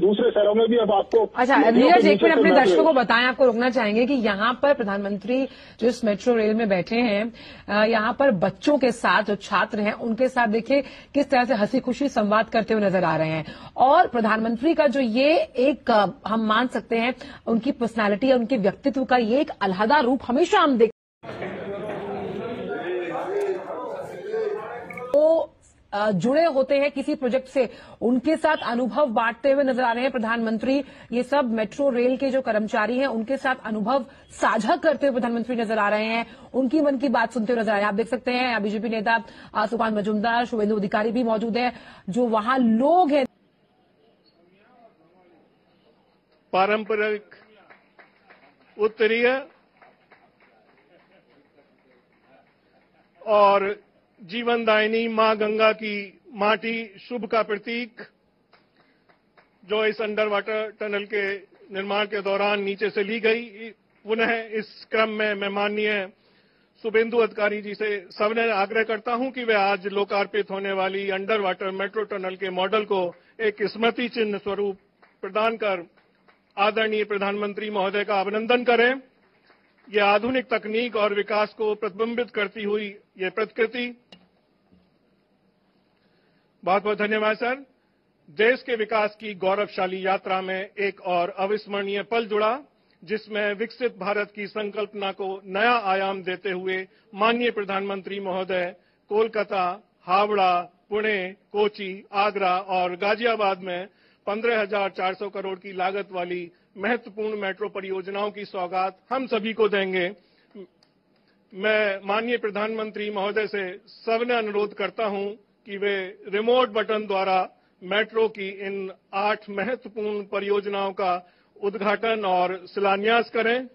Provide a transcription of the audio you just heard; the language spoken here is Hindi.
दूसरे शहरों में भी अब आपको अच्छा नीरज एक मिनट अपने दर्शकों को बताएँ आपको रोकना चाहेंगे कि यहाँ पर प्रधानमंत्री जो इस मेट्रो रेल में बैठे हैं यहाँ पर बच्चों के साथ जो छात्र हैं उनके साथ देखिए किस तरह से हँसी खुशी संवाद करते हुए नज़र आ रहे हैं। और प्रधानमंत्री का जो ये एक हम मान सकते हैं उनकी पर्सनैलिटी और उनके व्यक्तित्व का ये एक अलहदा रूप हमेशा हम देख जुड़े होते हैं किसी प्रोजेक्ट से। उनके साथ अनुभव बांटते हुए नज़र आ रहे हैं प्रधानमंत्री। ये सब मेट्रो रेल के जो कर्मचारी हैं, उनके साथ अनुभव साझा करते हुए प्रधानमंत्री नज़र आ रहे हैं। उनकी मन की बात सुनते हुए नज़र आ रहे हैं। आप देख सकते हैं बीजेपी नेता सुभान मजुमदार, शुभेंदु अधिकारी भी मौजूद है, जो वहाँ लोग हैं। पारंपरिक उत्तरीय और जीवनदायिनी माँ गंगा की माटी, शुभ का प्रतीक, जो इस अंडर वाटर टनल के निर्माण के दौरान नीचे से ली गई। पुनः इस क्रम में मैं माननीय शुभेंदु अधिकारी जी से सबने आग्रह करता हूँ कि वे आज लोकार्पित होने वाली अंडर वाटर मेट्रो टनल के मॉडल को एक स्मृति चिन्ह स्वरूप प्रदान कर आदरणीय प्रधानमंत्री महोदय का अभिनंदन करें। यह आधुनिक तकनीक और विकास को प्रतिबिंबित करती हुई ये प्रतिकृति बहुत बहुत धन्यवाद सर। देश के विकास की गौरवशाली यात्रा में एक और अविस्मरणीय पल जुड़ा जिसमें विकसित भारत की संकल्पना को नया आयाम देते हुए माननीय प्रधानमंत्री महोदय कोलकाता हावड़ा पुणे कोची आगरा और गाजियाबाद में 15,400 करोड़ की लागत वाली महत्वपूर्ण मेट्रो परियोजनाओं की सौगात हम सभी को देंगे। मैं माननीय प्रधानमंत्री महोदय से सबने अनुरोध करता हूँ कि वे रिमोट बटन द्वारा मेट्रो की इन आठ महत्वपूर्ण परियोजनाओं का उद्घाटन और शिलान्यास करें।